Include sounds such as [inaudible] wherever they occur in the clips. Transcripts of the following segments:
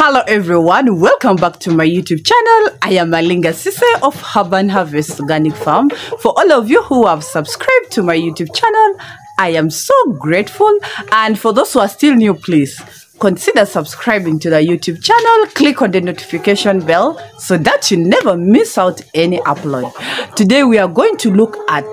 Hello everyone, welcome back to my YouTube channel. I am Malinga Cissy of Urban Harvest Organic Farm. For all of you who have subscribed to my YouTube channel, I am so grateful. And for those who are still new, please consider subscribing to the YouTube channel. Click on the notification bell so that you never miss out any upload. Today we are going to look at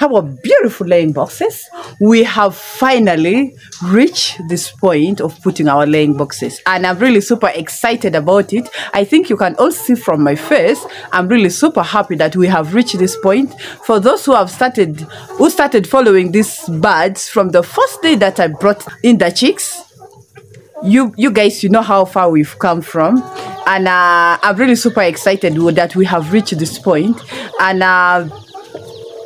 our beautiful laying boxes. We have finally reached this point of putting our laying boxes, and I'm really super excited about it. I think you can all see from my face, I'm really super happy that we have reached this point. For those who have started, who started following these birds from the first day that I brought in the chicks, you you guys you know how far we've come from and uh, i'm really super excited that we have reached this point and uh,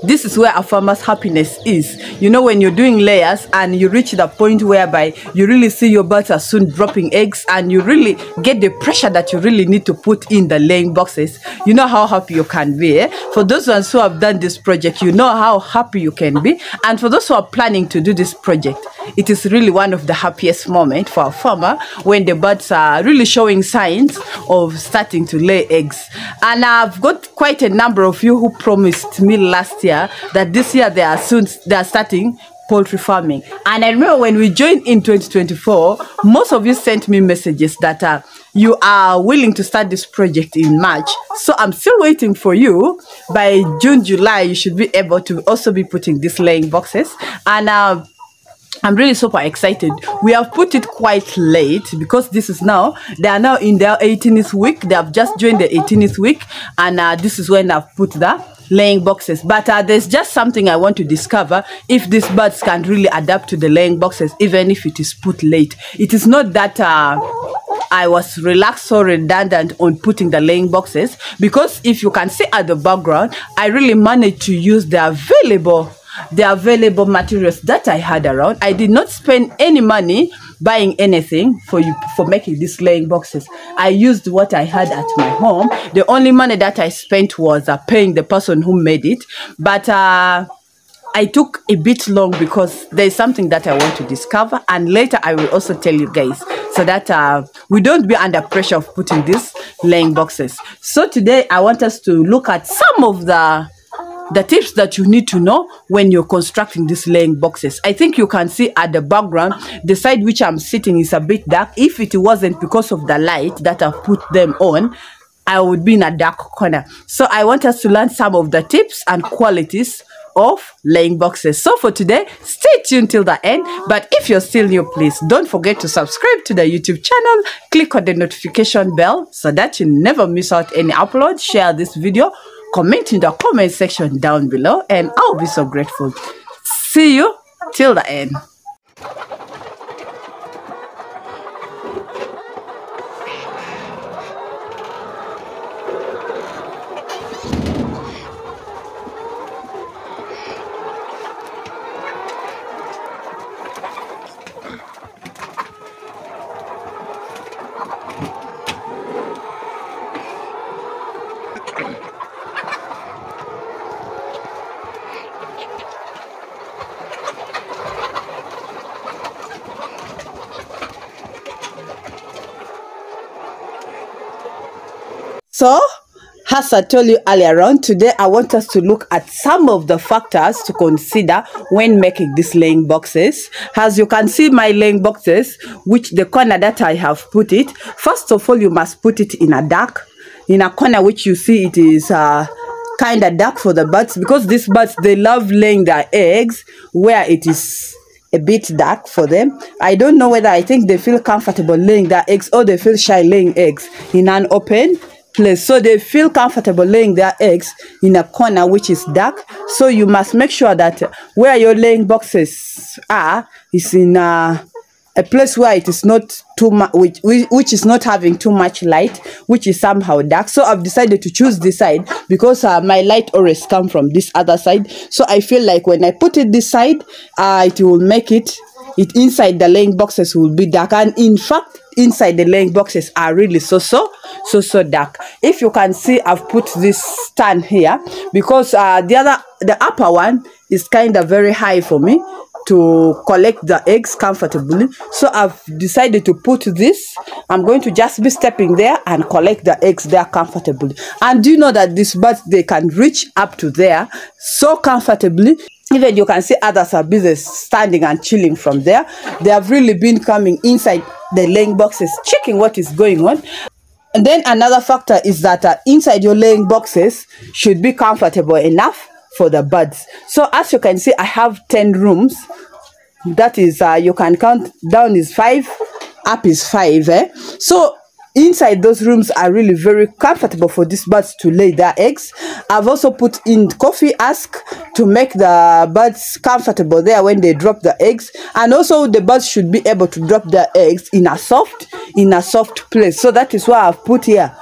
this is where a farmer's happiness is you know when you're doing layers and you reach the point whereby you really see your birds are soon dropping eggs and you really get the pressure that you really need to put in the laying boxes you know how happy you can be eh? for those ones who have done this project you know how happy you can be and for those who are planning to do this project it is really one of the happiest moments for a farmer when the birds are really showing signs of starting to lay eggs. And i've got quite a number of you who promised me last year that this year they are soon they are starting poultry farming. And i remember when we joined in 2024 most of you sent me messages that uh, you are willing to start this project in march. So i'm still waiting for you. By june july you should be able to also be putting these laying boxes. And uh, I'm really super excited. We have put it quite late because this is now, they are now in their 18th week. They have just joined the 18th week and uh, this is when I've put the laying boxes. But uh, there's just something I want to discover if these birds can really adapt to the laying boxes even if it is put late. It is not that uh, I was relaxed or redundant on putting the laying boxes because if you can see at the background, I really managed to use the available the available materials that I had around. I did not spend any money buying anything for you for making these laying boxes. I used what I had at my home. The only money that I spent was uh, paying the person who made it. But uh, I took a bit long because there's something that I want to discover, and later I will also tell you guys so that uh, we don't be under pressure of putting these laying boxes. So today I want us to look at some of the the tips that you need to know when you're constructing these laying boxes. I think you can see at the background, the side which I'm sitting is a bit dark. If it wasn't because of the light that I've put them on, I would be in a dark corner. So I want us to learn some of the tips and qualities of laying boxes. So for today, stay tuned till the end. But if you're still new, please don't forget to subscribe to the YouTube channel. Click on the notification bell so that you never miss out any upload. Share this video comment in the comment section down below and I'll be so grateful. See you till the end. So, as I told you earlier on, today I want us to look at some of the factors to consider when making these laying boxes. As you can see my laying boxes, which the corner that I have put it, first of all, you must put it in a dark, in a corner which you see it is uh, kind of dark for the birds because these birds, they love laying their eggs where it is a bit dark for them. I don't know whether I think they feel comfortable laying their eggs or they feel shy laying eggs in an open place. So they feel comfortable laying their eggs in a corner which is dark. So you must make sure that where your laying boxes are is in a, a place where it is not too much which, which is not having too much light which is somehow dark. So i've decided to choose this side because uh, my light always come from this other side. So i feel like when i put it this side uh, it will make it it inside the laying boxes will be dark. And in fact inside the laying boxes are really so so so so dark. If you can see i've put this stand here because uh the other the upper one is kind of very high for me to collect the eggs comfortably. So i've decided to put this. I'm going to just be stepping there and collect the eggs there comfortably. And do you know that these birds they can reach up to there so comfortably even you can see others are busy standing and chilling from there they have really been coming inside the laying boxes checking what is going on and then another factor is that uh, inside your laying boxes should be comfortable enough for the birds. So as you can see, I have 10 rooms. That is, uh, you can count down is 5, up is 5. Eh? So inside those rooms are really very comfortable for these birds to lay their eggs. I've also put in coffee husk to make the birds comfortable there when they drop the eggs. And also the birds should be able to drop their eggs in a soft in a soft place. So that is why i've put here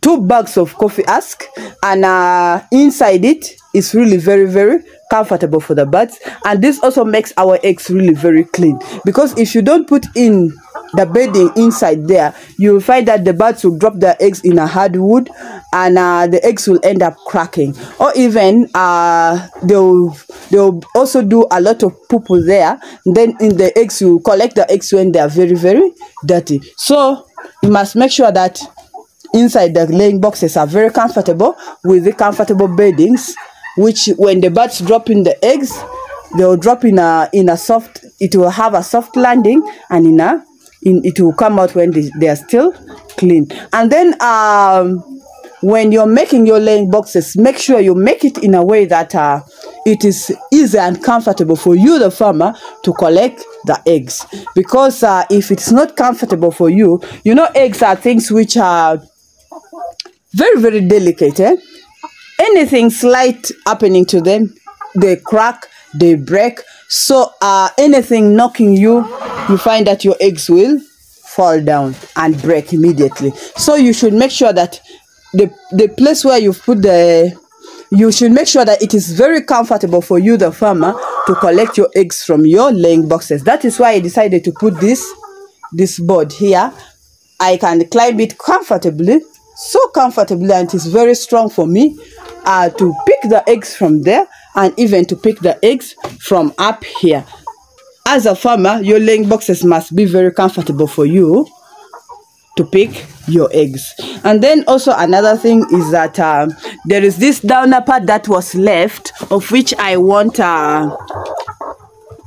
two bags of coffee husk. And uh, inside it is really very very comfortable for the birds. And this also makes our eggs really very clean. Because if you don't put in the bedding inside there you will find that the birds will drop their eggs in a hardwood and uh, the eggs will end up cracking. Or even uh, they'll they'll also do a lot of poo poo there. Then in the eggs you collect the eggs when they are very very dirty. So you must make sure that inside the laying boxes are very comfortable with the comfortable beddings which when the birds drop in the eggs they will drop in a in a soft it will have a soft landing and in a in it will come out when they, they are still clean and then um when you're making your laying boxes make sure you make it in a way that uh, it is easy and comfortable for you the farmer to collect the eggs because uh, if it's not comfortable for you you know eggs are things which are very very delicate eh? anything slight happening to them they crack they break so uh anything knocking you you find that your eggs will fall down and break immediately. So you should make sure that the the place where you've put the you should make sure that it is very comfortable for you the farmer to collect your eggs from your laying boxes. That is why i decided to put this this board here. I can climb it comfortably so comfortably and it is very strong for me uh, to pick the eggs from there and even to pick the eggs from up here as a farmer your laying boxes must be very comfortable for you to pick your eggs and then also another thing is that uh, there is this downer part that was left of which i want uh,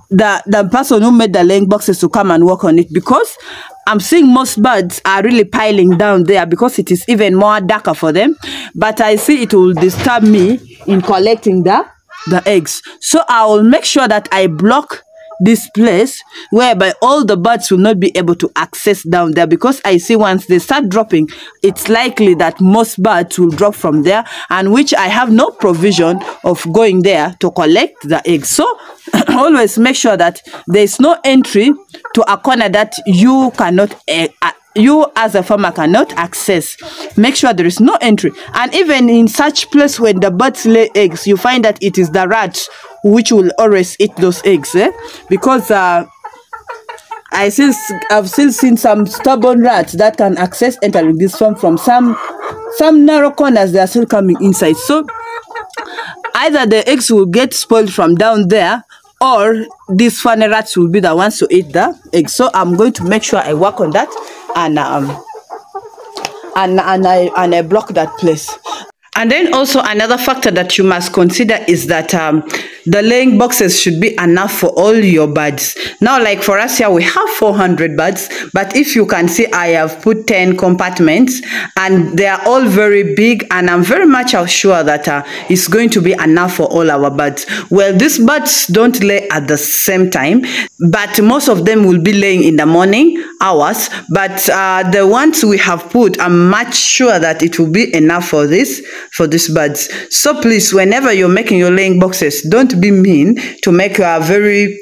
the the person who made the laying boxes to come and work on it because I'm seeing most birds are really piling down there because it is even more darker for them. But I see it will disturb me in collecting the, the eggs. So I will make sure that I block this place whereby all the birds will not be able to access down there because I see once they start dropping, it's likely that most birds will drop from there and which I have no provision of going there to collect the eggs. So [clears throat] always make sure that there is no entry to a corner that you cannot uh, you as a farmer cannot access. Make sure there is no entry. And even in such place when the birds lay eggs you find that it is the rats which will always eat those eggs eh? because uh, I still I've still seen some stubborn rats that can access entering this farm from some some narrow corners. They are still coming inside. So either the eggs will get spoiled from down there or these funny rats will be the ones to eat the eggs. So i'm going to make sure i work on that and um and and i and i block that place and then also another factor that you must consider is that um, the laying boxes should be enough for all your birds. Now, like for us here, we have 400 birds, but if you can see, I have put 10 compartments and they are all very big and I'm very much sure that uh, it's going to be enough for all our birds. Well, these birds don't lay at the same time, but most of them will be laying in the morning hours, but uh, the ones we have put, I'm much sure that it will be enough for this for these birds. So please, whenever you're making your laying boxes, don't be mean to make a very,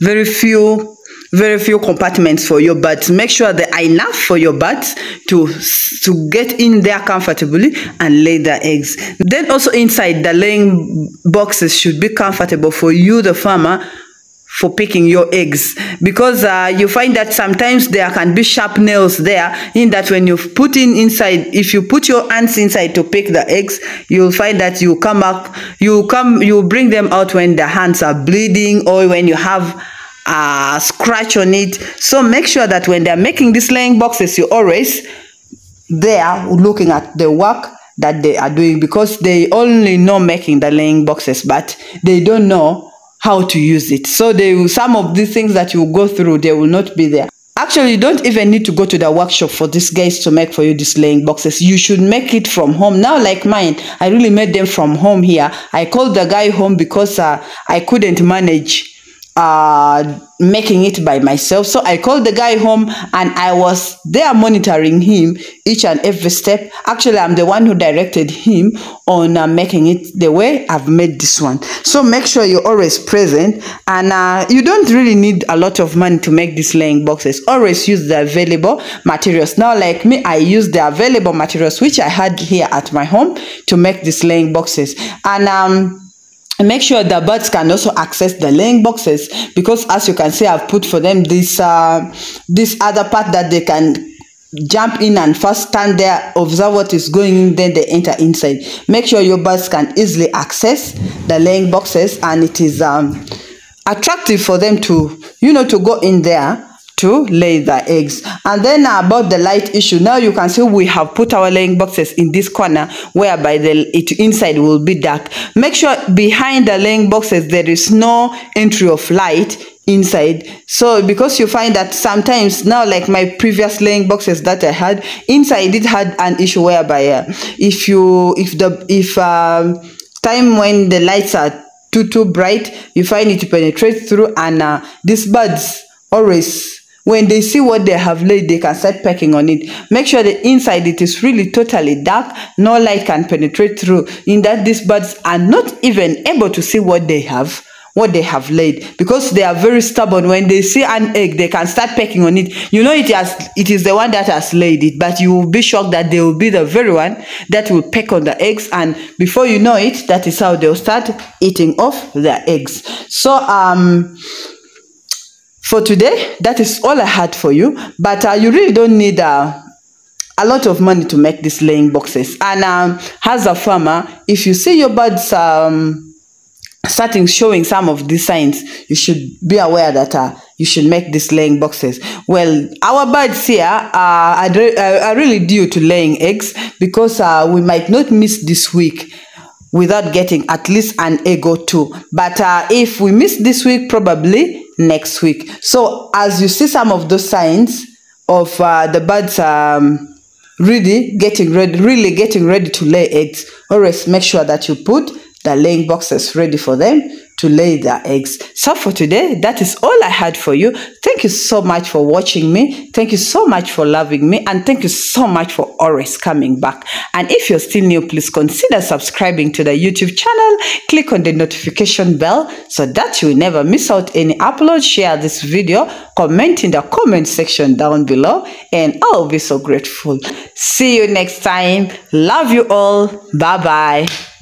very few very few compartments for your birds. Make sure they are enough for your birds to, to get in there comfortably and lay their eggs. Then also inside the laying boxes should be comfortable for you, the farmer, for picking your eggs. Because uh, you find that sometimes there can be sharp nails there in that when you put in inside if you put your hands inside to pick the eggs you'll find that you come up you come you bring them out when the hands are bleeding or when you have a scratch on it. So make sure that when they're making these laying boxes you always there looking at the work that they are doing because they only know making the laying boxes but they don't know how to use it. So they will, some of these things that you go through, they will not be there. Actually, you don't even need to go to the workshop for these guys to make for you these laying boxes. You should make it from home. Now, like mine, I really made them from home here. I called the guy home because uh, I couldn't manage uh making it by myself. So i called the guy home and i was there monitoring him each and every step. Actually i'm the one who directed him on uh, making it the way i've made this one. So make sure you're always present and uh, you don't really need a lot of money to make these laying boxes. Always use the available materials. Now like me i use the available materials which i had here at my home to make these laying boxes. And um make sure the birds can also access the laying boxes because as you can see i've put for them this uh this other part that they can jump in and first stand there observe what is going in then they enter inside. Make sure your birds can easily access the laying boxes and it is um attractive for them to you know to go in there to lay the eggs. And then about the light issue now you can see we have put our laying boxes in this corner whereby the it inside will be dark. Make sure behind the laying boxes there is no entry of light inside. So because you find that sometimes now like my previous laying boxes that i had inside it had an issue whereby uh, if you if the if um time when the lights are too too bright you find it penetrates through and uh, these birds always when they see what they have laid they can start pecking on it. Make sure the inside it is really totally dark no light can penetrate through. In that these birds are not even able to see what they have what they have laid. Because they are very stubborn. When they see an egg they can start pecking on it. You know it has it is the one that has laid it but you will be shocked that they will be the very one that will peck on the eggs. And before you know it that is how they'll start eating off their eggs. So um for today that is all i had for you but uh, you really don't need uh, a lot of money to make these laying boxes. And um, as a farmer if you see your birds um, starting showing some of these signs you should be aware that uh, you should make these laying boxes. Well our birds here uh, are, are really due to laying eggs because uh, we might not miss this week without getting at least an egg or two. But uh, if we miss this week probably next week. So as you see some of those signs of uh, the birds um, really getting ready, really getting ready to lay eggs, always make sure that you put the laying boxes ready for them to lay their eggs. So for today, that is all I had for you. Thank you so much for watching me. Thank you so much for loving me. And thank you so much for always coming back. And if you're still new, please consider subscribing to the YouTube channel. Click on the notification bell so that you will never miss out any upload. Share this video. Comment in the comment section down below. And I'll be so grateful. See you next time. Love you all. Bye-bye.